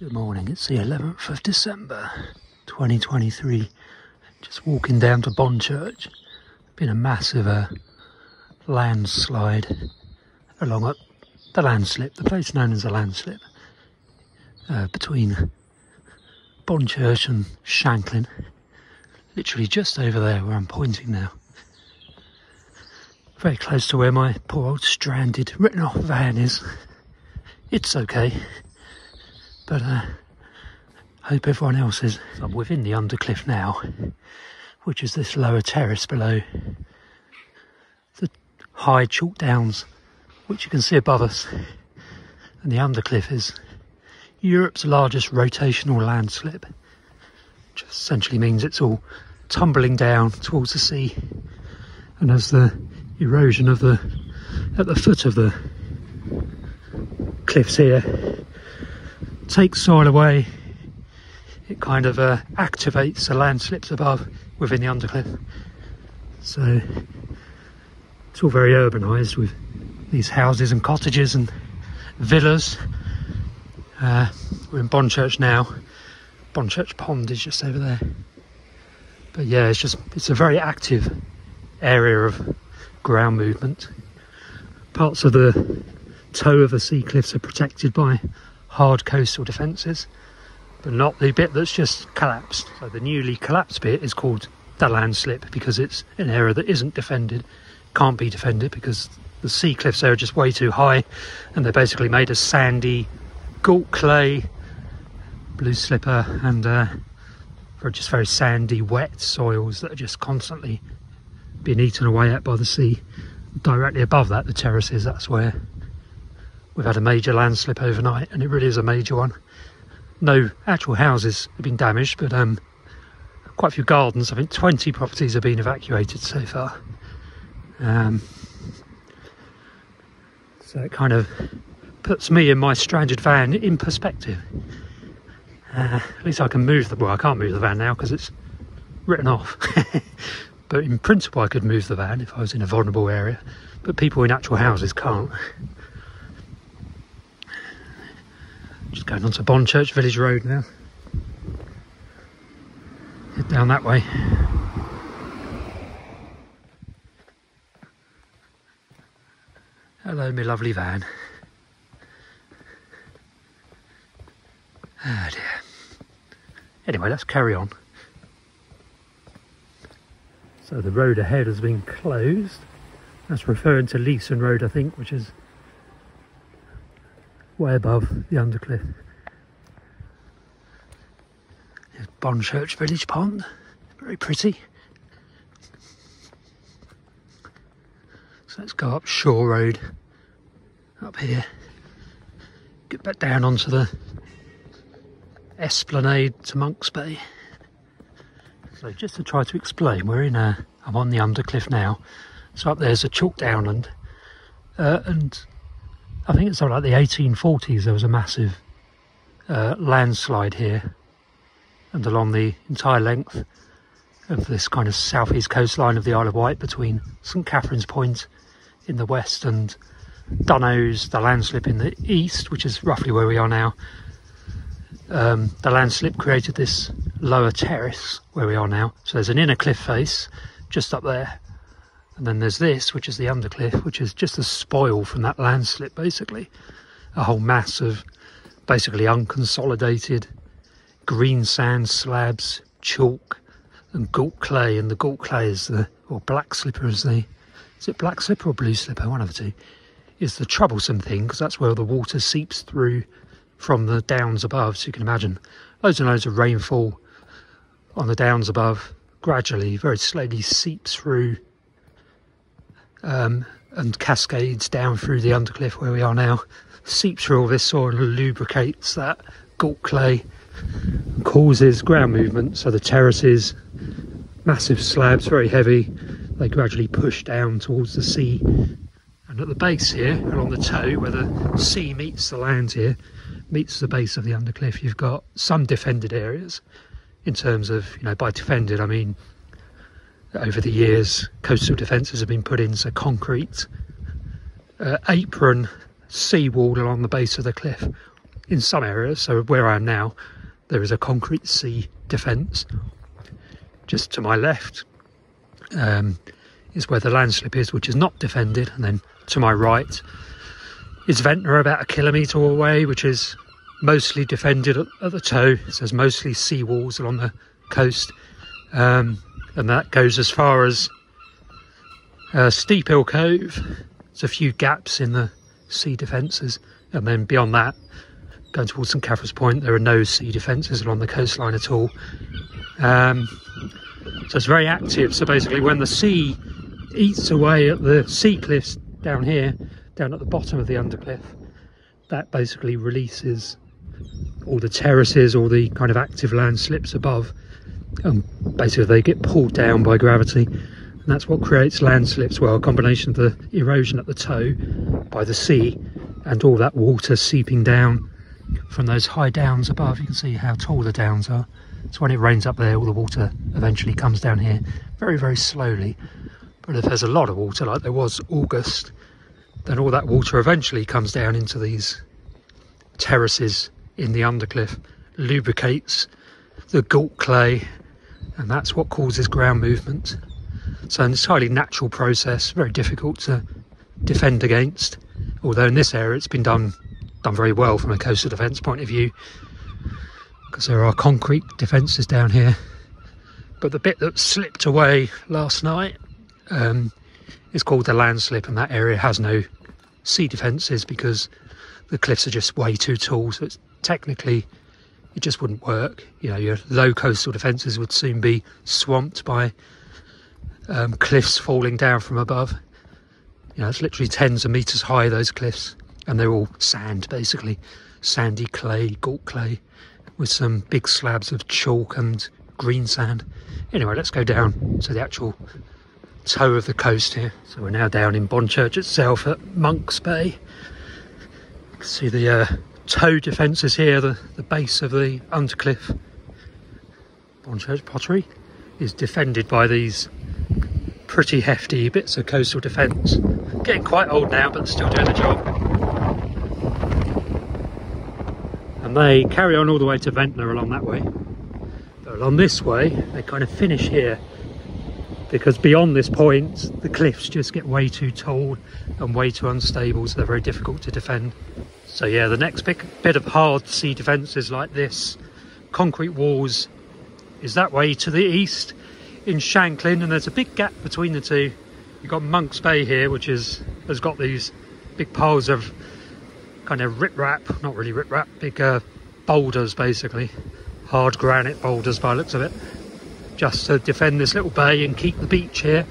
Good morning, it's the 11th of December 2023. Just walking down to Bonchurch. Been a massive uh, landslide along a, the landslip, the place known as the landslip, uh, between Bonchurch and Shanklin. Literally just over there where I'm pointing now. Very close to where my poor old stranded written off van is. It's okay but uh, hope everyone else is. I'm within the undercliff now, which is this lower terrace below the high chalk downs, which you can see above us. And the undercliff is Europe's largest rotational landslip, which essentially means it's all tumbling down towards the sea. And as the erosion of the at the foot of the cliffs here takes soil away, it kind of uh, activates the landslips above within the undercliff. So it's all very urbanised with these houses and cottages and villas. Uh, we're in Bonchurch now. Bonchurch Pond is just over there. But yeah, it's just it's a very active area of ground movement. Parts of the toe of the sea cliffs are protected by hard coastal defences, but not the bit that's just collapsed. So the newly collapsed bit is called the landslip because it's an area that isn't defended, can't be defended because the sea cliffs there are just way too high and they're basically made of sandy gault clay, blue slipper and uh, just very sandy wet soils that are just constantly being eaten away at by the sea. Directly above that the terraces, that's where we've had a major landslip overnight and it really is a major one. No actual houses have been damaged, but um, quite a few gardens. I think 20 properties have been evacuated so far. Um, so it kind of puts me and my stranded van in perspective. Uh, at least I can move the well, I can't move the van now because it's written off. but in principle, I could move the van if I was in a vulnerable area. But people in actual houses can't. Just going onto Bonchurch Village Road now. Head down that way. Hello, my lovely van. Oh dear. Anyway, let's carry on. So the road ahead has been closed. That's referring to Leeson Road, I think, which is way above the undercliff. Here's Bonchurch Village Pond, very pretty. So let's go up Shore Road, up here, get back down onto the esplanade to Monk's Bay. So just to try to explain, we're in a, I'm on the undercliff now. So up there's a chalk downland, uh, and I think it's like the 1840s there was a massive uh, landslide here and along the entire length of this kind of southeast coastline of the Isle of Wight between St Catherine's Point in the west and Dunnose, the landslip in the east, which is roughly where we are now. Um, the landslip created this lower terrace where we are now. So there's an inner cliff face just up there and then there's this, which is the undercliff, which is just a spoil from that landslip, basically. A whole mass of basically unconsolidated green sand slabs, chalk, and gault clay. And the gault clay is the, or black slipper is the, is it black slipper or blue slipper? One of the two. Is the troublesome thing because that's where the water seeps through from the downs above. So you can imagine loads and loads of rainfall on the downs above gradually, very slowly seeps through um, and cascades down through the undercliff where we are now, seeps through all this soil and lubricates that gault clay, causes ground movement. So the terraces, massive slabs, very heavy, they gradually push down towards the sea. And at the base here, along the toe, where the sea meets the land here, meets the base of the undercliff, you've got some defended areas. In terms of, you know, by defended, I mean over the years, coastal defences have been put in, so concrete uh, apron seawall along the base of the cliff in some areas. So where I am now, there is a concrete sea defence. Just to my left um, is where the landslip is, which is not defended, and then to my right is Ventnor about a kilometre away, which is mostly defended at, at the toe. So there's mostly sea walls along the coast, um, and that goes as far as uh, Steep Hill Cove. There's a few gaps in the sea defences, and then beyond that, going towards St Catherine's Point, there are no sea defences along the coastline at all. Um, so it's very active. So basically, when the sea eats away at the sea cliffs down here, down at the bottom of the undercliff, that basically releases all the terraces, all the kind of active landslips above, and basically they get pulled down by gravity. And that's what creates landslips. Well, a combination of the erosion at the toe by the sea and all that water seeping down from those high downs above. You can see how tall the downs are. So when it rains up there, all the water eventually comes down here very, very slowly. But if there's a lot of water, like there was August, then all that water eventually comes down into these terraces in the undercliff, lubricates the gault clay, and that's what causes ground movement. So it's a highly natural process, very difficult to defend against. Although in this area it's been done done very well from a coastal defence point of view, because there are concrete defences down here. But the bit that slipped away last night um, is called the landslip, and that area has no sea defences because the cliffs are just way too tall. So it's technically it just wouldn't work. You know, your low coastal defences would soon be swamped by um, cliffs falling down from above. You know, it's literally tens of metres high, those cliffs, and they're all sand basically sandy clay, gault clay, with some big slabs of chalk and green sand. Anyway, let's go down to the actual toe of the coast here. So we're now down in Bonchurch itself at Monk's Bay. You can see the uh, toe defences here, the, the base of the undercliff. Bonchurch Pottery is defended by these pretty hefty bits of coastal defence. Getting quite old now, but still doing the job. And they carry on all the way to Ventnor along that way. But along this way, they kind of finish here because beyond this point the cliffs just get way too tall and way too unstable so they're very difficult to defend so yeah the next bit, bit of hard sea defences like this concrete walls is that way to the east in Shanklin and there's a big gap between the two you've got Monk's Bay here which is has got these big piles of kind of riprap not really riprap big uh, boulders basically hard granite boulders by looks of it just to defend this little bay and keep the beach here.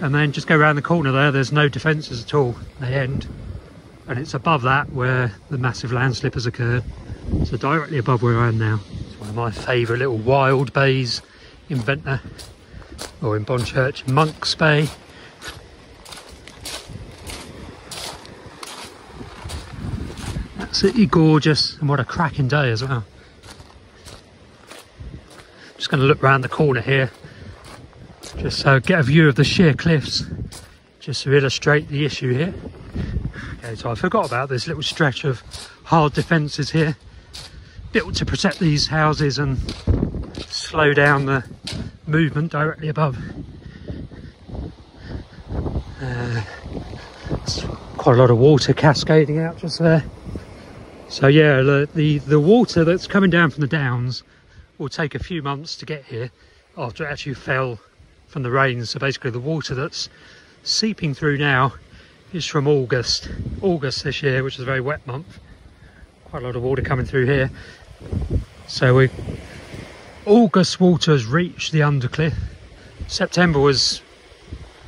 And then just go around the corner there, there's no defences at all. They end. And it's above that where the massive landslip has occurred. So directly above where I am now. It's one of my favourite little wild bays in Ventnor or in Bonchurch, Monk's Bay. Absolutely gorgeous and what a cracking day as well. Just going to look round the corner here, just so get a view of the sheer cliffs, just to illustrate the issue here. Okay, so I forgot about this little stretch of hard defences here, built to protect these houses and slow down the movement directly above. Uh, quite a lot of water cascading out just there. So yeah, the, the, the water that's coming down from the downs will take a few months to get here after it actually fell from the rains. So basically the water that's seeping through now is from August. August this year, which is a very wet month. Quite a lot of water coming through here. So we August water has reached the undercliff. September was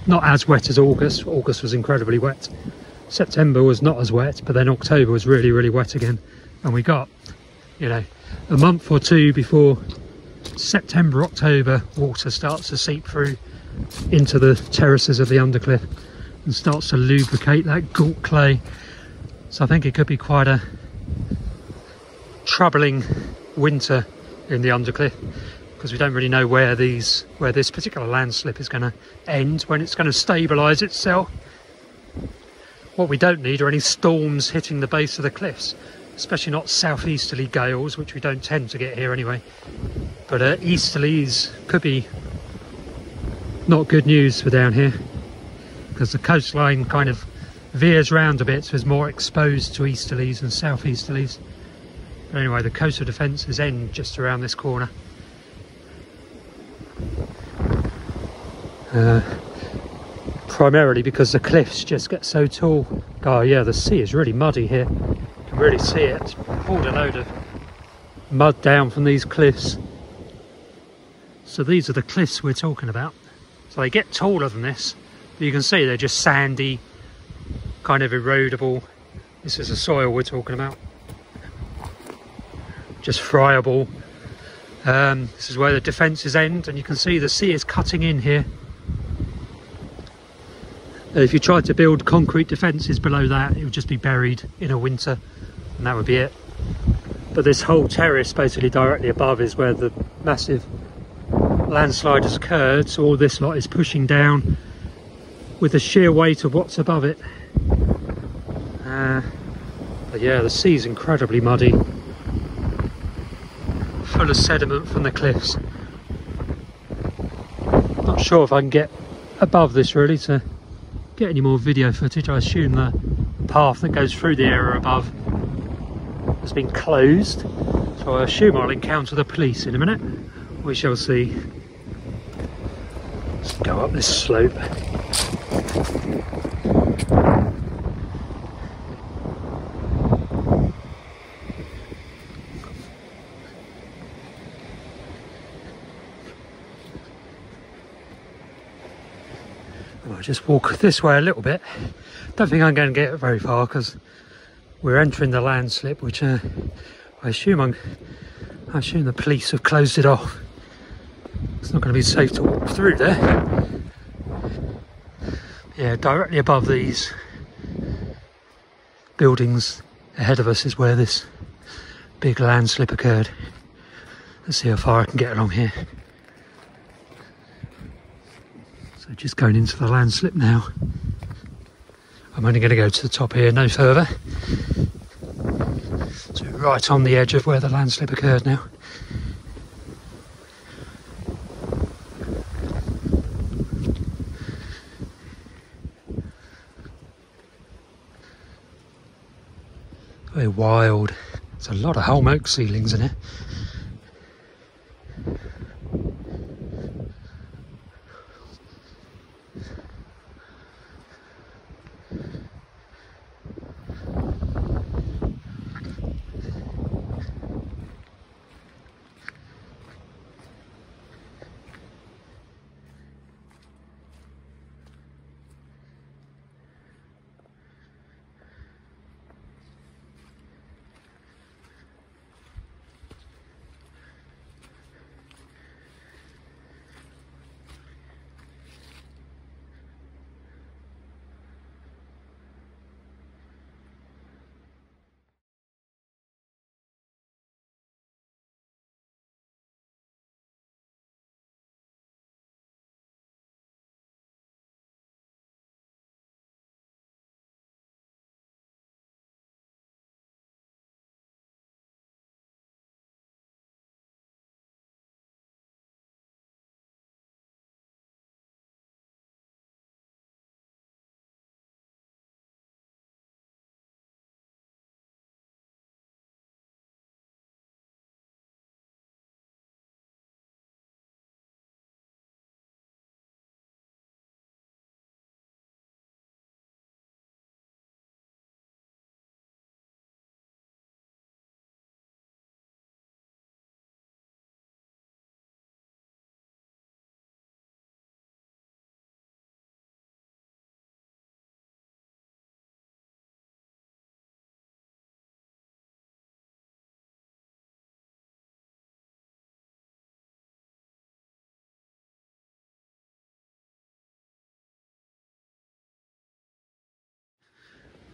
not as wet as August. August was incredibly wet. September was not as wet, but then October was really, really wet again. And we got, you know, a month or two before September, October, water starts to seep through into the terraces of the undercliff and starts to lubricate that gault clay. So I think it could be quite a troubling winter in the undercliff because we don't really know where these where this particular landslip is going to end when it's going to stabilize itself what we don't need are any storms hitting the base of the cliffs especially not southeasterly gales, which we don't tend to get here anyway. But uh, easterlies could be not good news for down here because the coastline kind of veers round a bit, so it's more exposed to easterlies and southeasterlies. But anyway, the coastal defences end just around this corner. Uh, primarily because the cliffs just get so tall. Oh yeah, the sea is really muddy here. You can really see it. Pulled a load of mud down from these cliffs. So these are the cliffs we're talking about. So they get taller than this, you can see they're just sandy, kind of erodible. This is the soil we're talking about. Just friable. Um, this is where the defences end, and you can see the sea is cutting in here. If you tried to build concrete defences below that, it would just be buried in a winter, and that would be it. But this whole terrace, basically directly above, is where the massive landslide has occurred. So all this lot is pushing down with the sheer weight of what's above it. Uh, but yeah, the sea's incredibly muddy, full of sediment from the cliffs. Not sure if I can get above this really to get any more video footage. I assume the path that goes through the area above has been closed. So I assume I'll encounter the police in a minute. We shall see. Let's go up this slope. I'll just walk this way a little bit. Don't think I'm going to get very far because we're entering the landslip, which uh, I assume I'm, I assume the police have closed it off. It's not going to be safe to walk through there. Yeah, directly above these buildings ahead of us is where this big landslip occurred. Let's see how far I can get along here. So just going into the landslip now. I'm only going to go to the top here, no further. So right on the edge of where the landslip occurred now. Very wild. There's a lot of holm oak ceilings in it.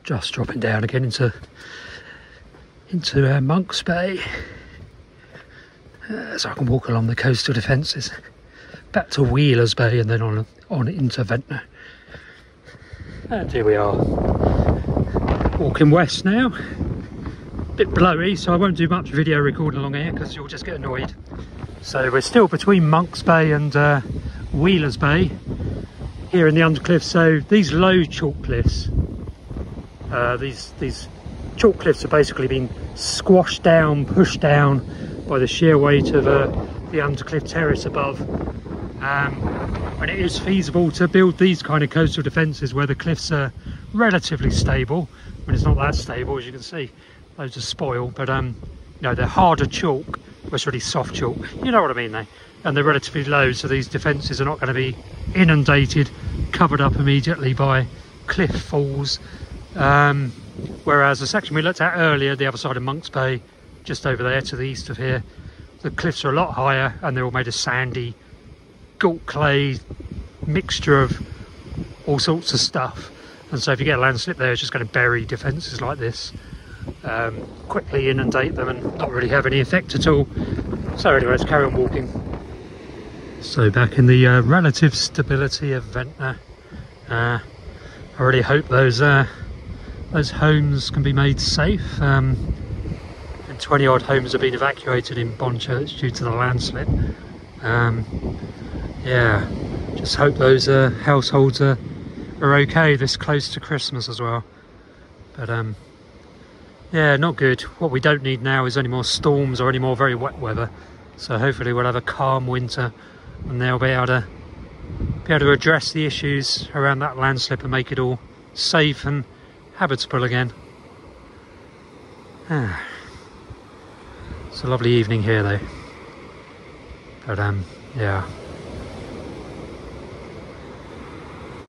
Just dropping down again into into uh, Monk's Bay. Uh, so I can walk along the coastal defences. Back to Wheeler's Bay and then on on into Ventnor. And here we are. Walking west now. A bit blowy, so I won't do much video recording along here because you'll just get annoyed. So we're still between Monks Bay and uh, Wheelers Bay here in the undercliff. So these low chalk cliffs, uh, these these chalk cliffs are basically been squashed down, pushed down by the sheer weight of uh, the undercliff terrace above. Um, and it is feasible to build these kind of coastal defences where the cliffs are relatively stable. I mean, it's not that stable, as you can see, loads of spoil, but um, you know, they're harder chalk, but it's really soft chalk. You know what I mean, they? And they're relatively low, so these defences are not going to be inundated, covered up immediately by cliff falls. Um, whereas the section we looked at earlier, the other side of Monks Bay, just over there to the east of here, the cliffs are a lot higher and they're all made of sandy, gault clay mixture of all sorts of stuff. And so if you get a landslip there, it's just going to bury defences like this, um, quickly inundate them and not really have any effect at all. So anyway, let's carry on walking. So back in the uh, relative stability of Ventnor, uh, I really hope those uh, those homes can be made safe. Um, and 20 odd homes have been evacuated in Bonchurch due to the landslip. Um, yeah, just hope those uh, households are, are okay this close to Christmas as well. But um, yeah, not good. What we don't need now is any more storms or any more very wet weather. So hopefully we'll have a calm winter and they'll be able to be able to address the issues around that landslip and make it all safe and habitable again. Ah. It's a lovely evening here though. But um yeah.